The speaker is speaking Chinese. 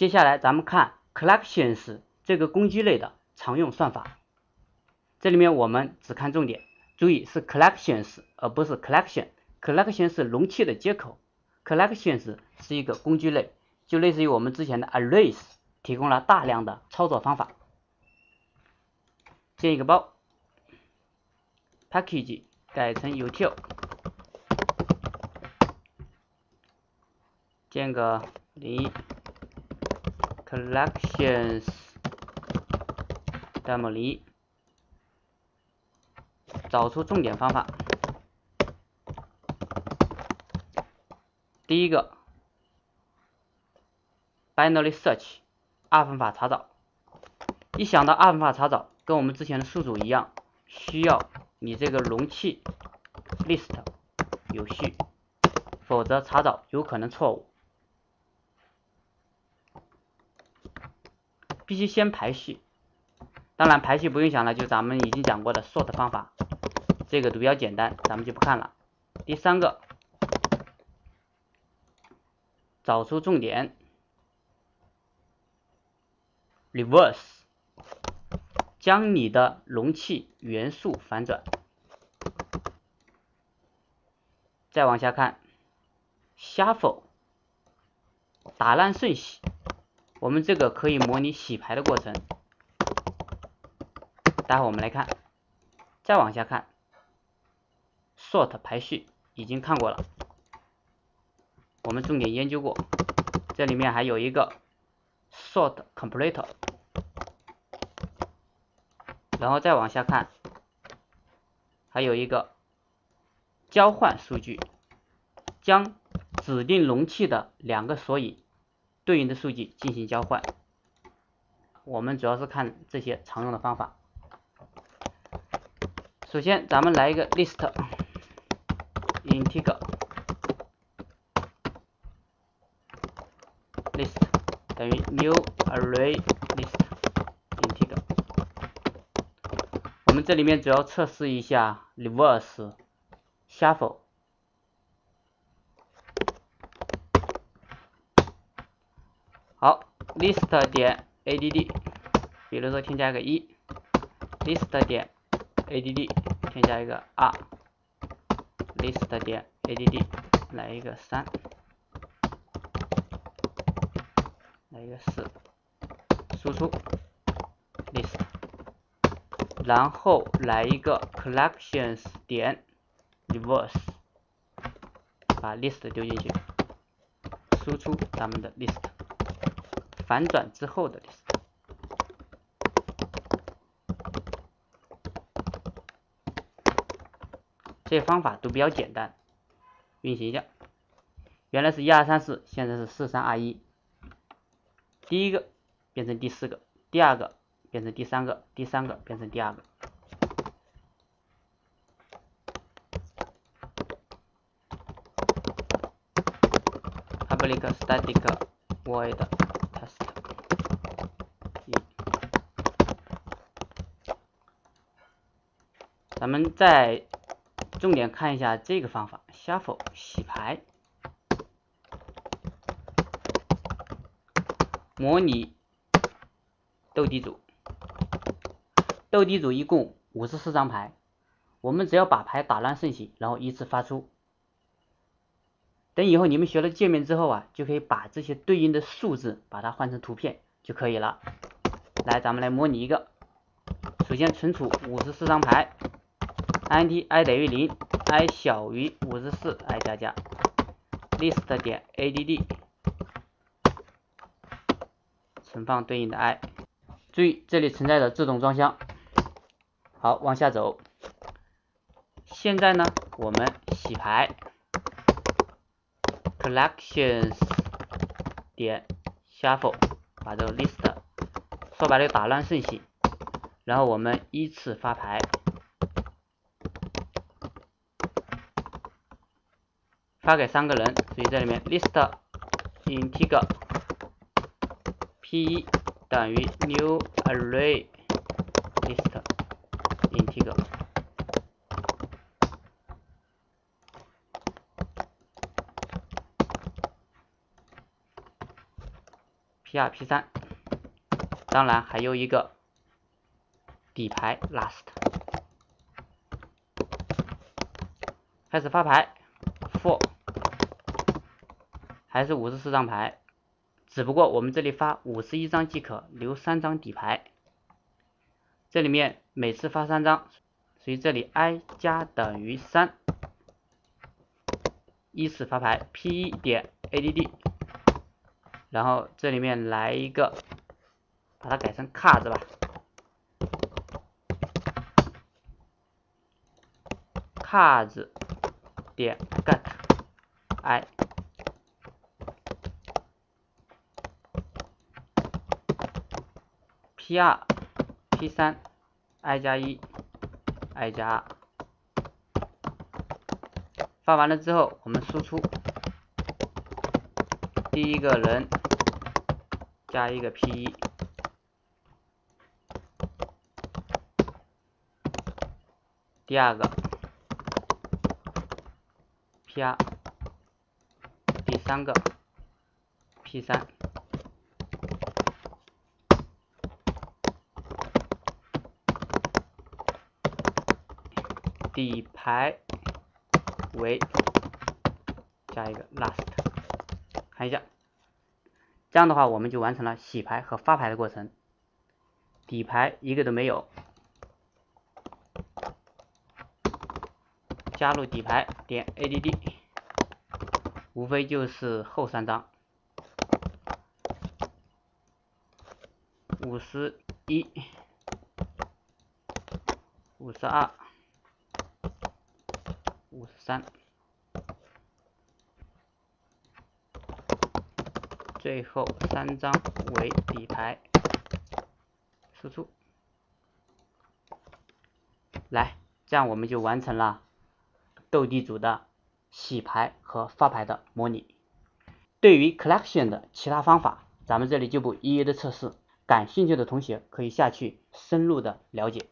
接下来咱们看 collections 这个工具类的常用算法。这里面我们只看重点，注意是 collections 而不是 collection。collection 是容器的接口，collections 是一个工具类，就类似于我们之前的 arrays，提供了大量的操作方法。建一个包，package 改成 util，建个零一 collections demo 零一。找出重点方法。第一个，binary search，二分法查找。一想到二分法查找，跟我们之前的数组一样，需要你这个容器 list 有序，否则查找有可能错误。必须先排序，当然排序不用想了，就咱们已经讲过的 sort 方法。这个比较简单，咱们就不看了。第三个，找出重点，reverse，将你的容器元素反转。再往下看，shuffle，打乱顺序。我们这个可以模拟洗牌的过程，待会我们来看。再往下看。sort 排序已经看过了，我们重点研究过，这里面还有一个 sort complete，然后再往下看，还有一个交换数据，将指定容器的两个索引对应的数据进行交换。我们主要是看这些常用的方法。首先，咱们来一个 list。integer list 等于 new array list integer。我们这里面主要测试一下 reverse shuffle。好，list 点 add，比如说添加一个一，list 点 add 添加一个二。list 点 add 来一个三，来一个四，输出 list，然后来一个 collections 点 reverse，把 list 丢进去，输出咱们的 list，反转之后的。这些方法都比较简单，运行一下，原来是一二三四，现在是四三二一，第一个变成第四个，第二个变成第三个，第三个变成第二个。public static void test 一，咱们再。重点看一下这个方法，shuffle 洗牌，模拟斗地主。斗地主一共五十四张牌，我们只要把牌打乱顺序，然后依次发出。等以后你们学了界面之后啊，就可以把这些对应的数字把它换成图片就可以了。来，咱们来模拟一个，首先存储五十四张牌。Int i 等于零，i 小于五十四，i 加加，list 点 add，存放对应的 i，注意这里存在着自动装箱。好，往下走，现在呢，我们洗牌，collections 点 shuffle，把这个 list 说白了打乱顺序，然后我们依次发牌。发给三个人，所以这里面 list integer p 等于 new array list integer P 二 P 三，当然还有一个底牌 last，开始发牌，four，还是五十四张牌，只不过我们这里发五十一张即可，留三张底牌，这里面每次发三张，所以这里 i 加等于三，依次发牌 P 一点 ADD。然后这里面来一个，把它改成 cards 吧，cards 点 get i p 二 p 三 i 加一 i 加二，发完了之后我们输出。第一个人加一个 P 一，第二个加，第三个 P 三，底牌为加一个 last。看一下，这样的话我们就完成了洗牌和发牌的过程。底牌一个都没有，加入底牌点 ADD，无非就是后三张，五十一、五十二、五十三。最后三张为底牌，输出。来，这样我们就完成了斗地主的洗牌和发牌的模拟。对于 collection 的其他方法，咱们这里就不一一的测试。感兴趣的同学可以下去深入的了解。